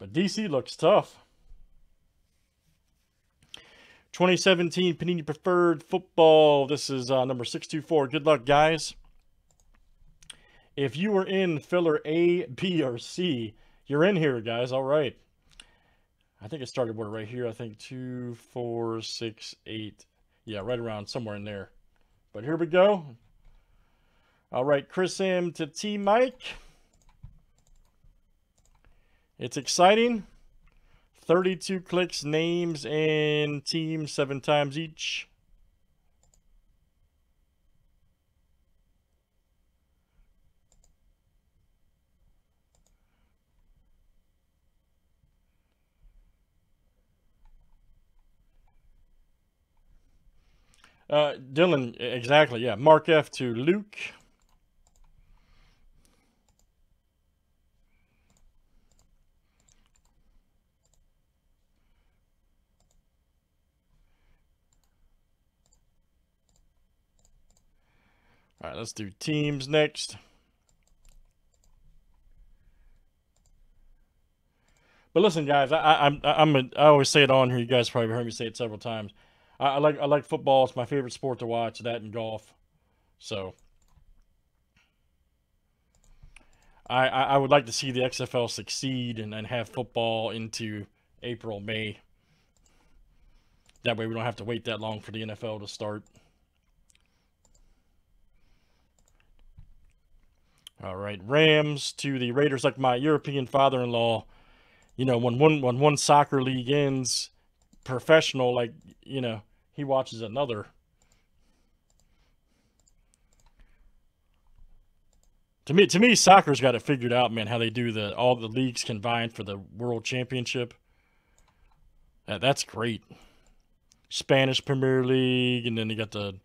But DC looks tough. 2017 Panini Preferred Football. This is uh, number 624. Good luck, guys. If you were in filler A, B, or C, you're in here, guys. All right. I think it started where right here. I think two, four, six, eight. Yeah, right around somewhere in there. But here we go. All right, Chris M to T Mike. It's exciting. 32 clicks, names, and teams seven times each. Uh, Dylan, exactly, yeah. Mark F to Luke. All right, let's do teams next. But listen, guys, I, I'm I'm a, I always say it on here. You guys probably heard me say it several times. I, I like I like football. It's my favorite sport to watch. That and golf. So I I would like to see the XFL succeed and, and have football into April May. That way we don't have to wait that long for the NFL to start. All right, Rams to the Raiders, like my European father-in-law. You know, when one when one soccer league ends, professional, like you know, he watches another. To me, to me, soccer's got it figured out, man. How they do the all the leagues combined for the World Championship. That, that's great. Spanish Premier League, and then you got the.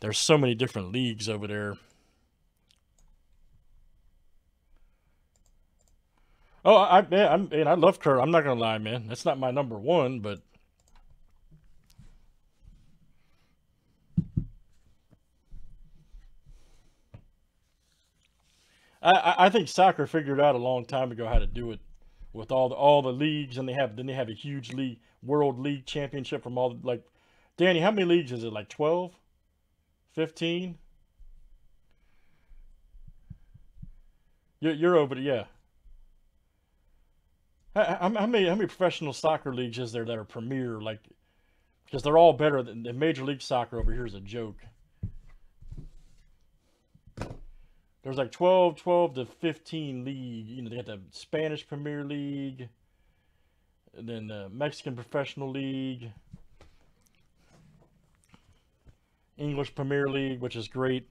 There's so many different leagues over there. Oh, I man, man, I love Kurt. I'm not gonna lie, man. That's not my number one, but I, I think soccer figured out a long time ago how to do it with all the all the leagues, and they have then they have a huge league, world league championship from all like. Danny, how many leagues is it? Like 12? 15? You're, you're over, yeah. How, how, many how many professional soccer leagues is there that are premier? Like, because they're all better than the Major League Soccer over here is a joke. There's like 12, 12 to 15 league. You know, they got the Spanish Premier League, and then the Mexican Professional League, English Premier League, which is great.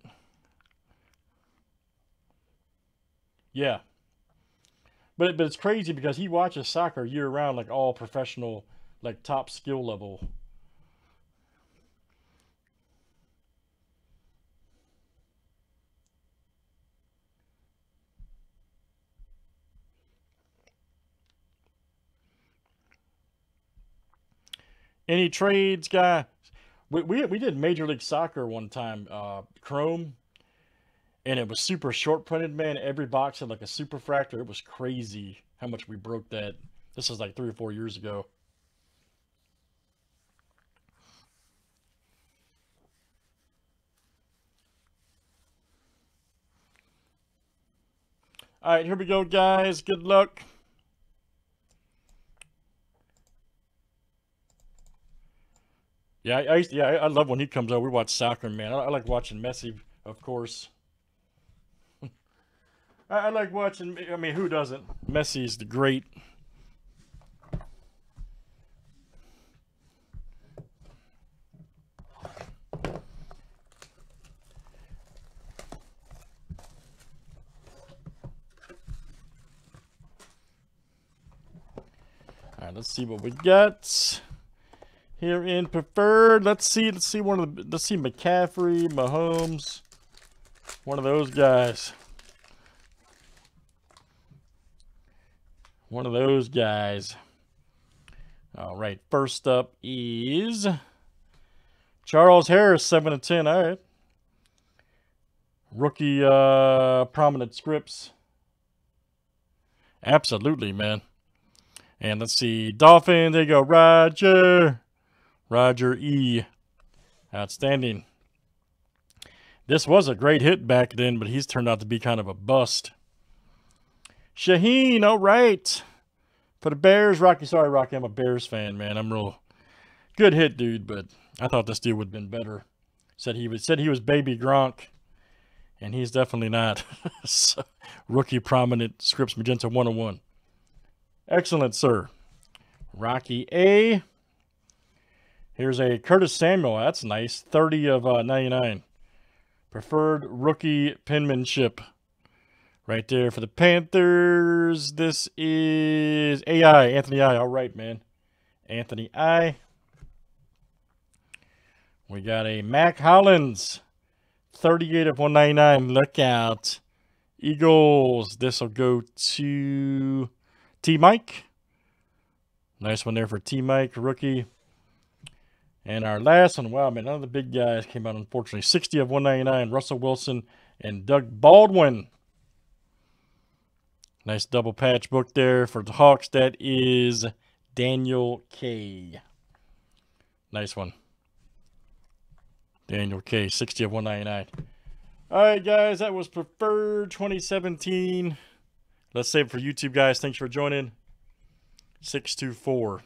Yeah. But but it's crazy because he watches soccer year round, like all professional, like top skill level. Any trades, guy? We, we, we did Major League Soccer one time, uh, Chrome and it was super short printed, man. Every box had like a superfractor. It was crazy how much we broke that. This was like three or four years ago. All right, here we go, guys. Good luck. Yeah, I, I to, yeah, I love when he comes over. We watch soccer, man. I, I like watching Messi, of course. I, I like watching. I mean, who doesn't? Messi is the great. All right, let's see what we got here in preferred. Let's see. Let's see one of the. Let's see McCaffrey, Mahomes, one of those guys. One of those guys. All right, first up is Charles Harris, 7 of 10. All right. Rookie uh, prominent scripts. Absolutely, man. And let's see. Dolphin, they go Roger. Roger E. Outstanding. This was a great hit back then, but he's turned out to be kind of a bust. Shaheen, all right. For the Bears, Rocky. Sorry, Rocky. I'm a Bears fan, man. I'm real good hit, dude, but I thought this dude would have been better. Said he was said he was baby Gronk, and he's definitely not. so, rookie prominent Scripps Magenta 101. Excellent, sir. Rocky A. Here's a Curtis Samuel. That's nice. 30 of uh, 99. Preferred rookie penmanship. Right there for the Panthers. This is AI. Anthony I. All right, man. Anthony I. We got a Mack Hollins. 38 of 199. Look out. Eagles. This will go to T Mike. Nice one there for T Mike, rookie. And our last one, wow, man, none of the big guys came out, unfortunately. 60 of 199, Russell Wilson and Doug Baldwin. Nice double patch book there for the Hawks. That is Daniel K. Nice one. Daniel K. 60 of 199. All right, guys, that was Preferred 2017. Let's save it for YouTube, guys. Thanks for joining. 624.